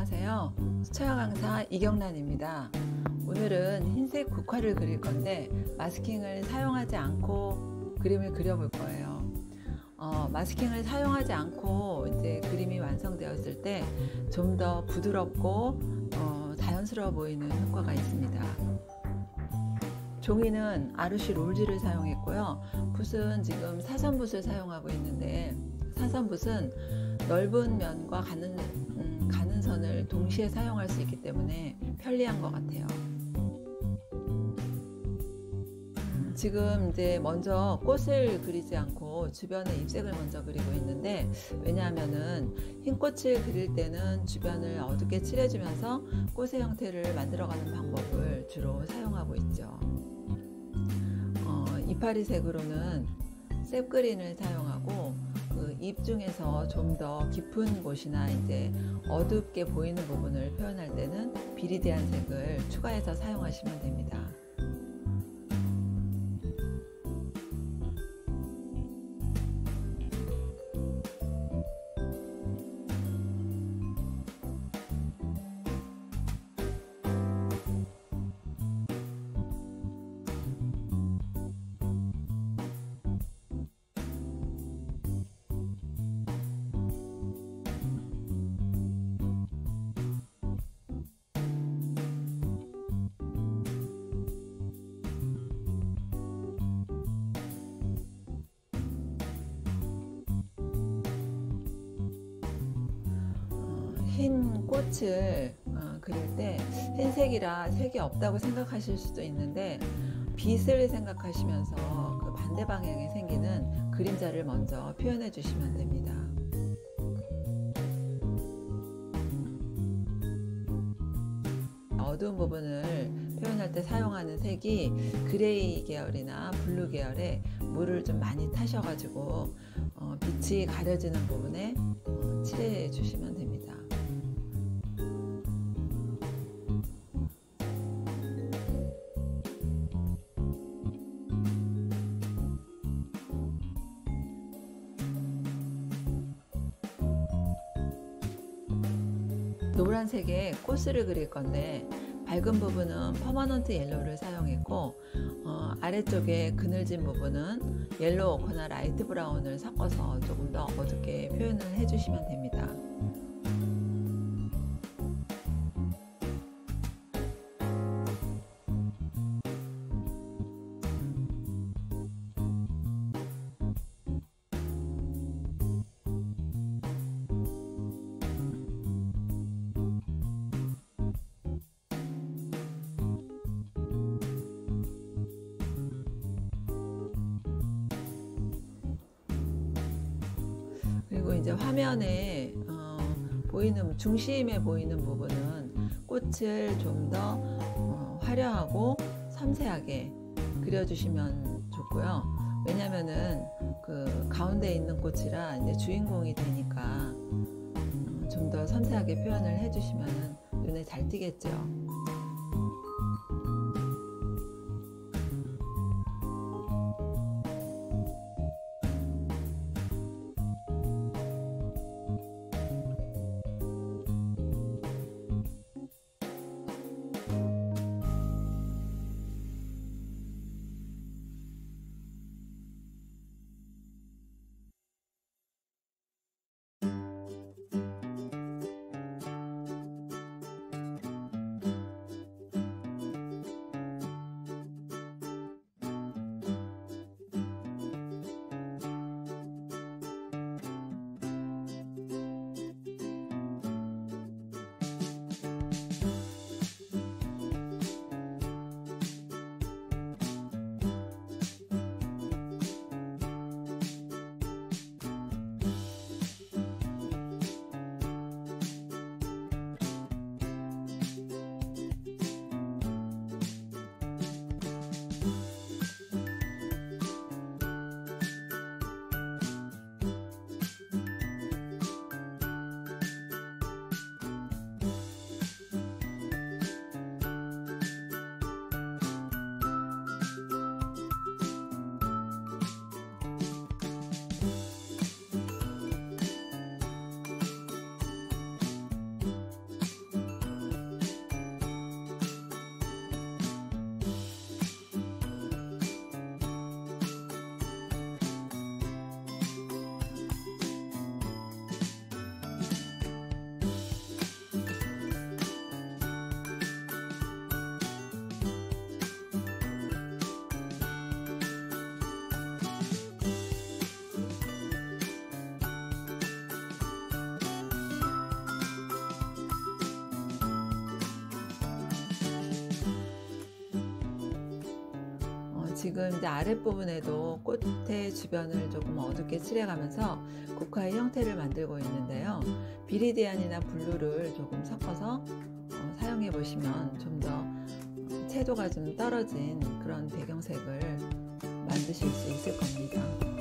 안녕하세요. 수채화 강사 이경란입니다. 오늘은 흰색 국화를 그릴 건데 마스킹을 사용하지 않고 그림을 그려볼 거예요. 어, 마스킹을 사용하지 않고 이제 그림이 완성되었을 때 좀 더 부드럽고 어, 자연스러워 보이는 효과가 있습니다. 종이는 아르시 롤즈를 사용했고요. 붓은 지금 사선붓을 사용하고 있는데 사선붓은 넓은 면과 가는, 선을 동시에 사용할 수 있기 때문에 편리한 것 같아요. 지금 이제 먼저 꽃을 그리지 않고 주변에 잎색을 먼저 그리고 있는데 왜냐하면은 흰 꽃을 그릴 때는 주변을 어둡게 칠해주면서 꽃의 형태를 만들어가는 방법을 주로 사용하고 있죠. 어, 이파리색으로는 셉그린을 사용하고 그잎 중에서 좀 더 깊은 곳이나 이제 어둡게 보이는 부분을 표현할 때는 비리디안 색을 추가해서 사용하시면 됩니다. 흰 꽃을 어, 그릴 때 흰색이라 색이 없다고 생각하실 수도 있는데 빛을 생각하시면서 그 반대 방향에 생기는 그림자를 먼저 표현해 주시면 됩니다. 어두운 부분을 표현할 때 사용하는 색이 gray 계열이나 blue 계열에 물을 좀 많이 타셔가지고 어, 빛이 가려지는 부분에 어, 칠해 주시면 됩니다. 노란색의 꽃을 그릴 건데 밝은 부분은 permanent yellow를 사용했고 어, 아래쪽에 그늘진 부분은 yellow ochre나 light brown을 섞어서 조금 더 어둡게 표현을 해주시면 됩니다. 이제 화면에 어, 보이는 중심에 보이는 부분은 꽃을 좀 더 어, 화려하고 섬세하게 그려주시면 좋고요. 왜냐면은 그 가운데 있는 꽃이라 이제 주인공이 되니까 어, 좀더 섬세하게 표현을 해주시면 눈에 잘 띄겠죠. 지금 이제 아랫부분에도 꽃의 주변을 조금 어둡게 칠해가면서 국화의 형태를 만들고 있는데요. 비리디안이나 블루를 조금 섞어서 어, 사용해 보시면 좀 더 채도가 좀 떨어진 그런 배경색을 만드실 수 있을 겁니다.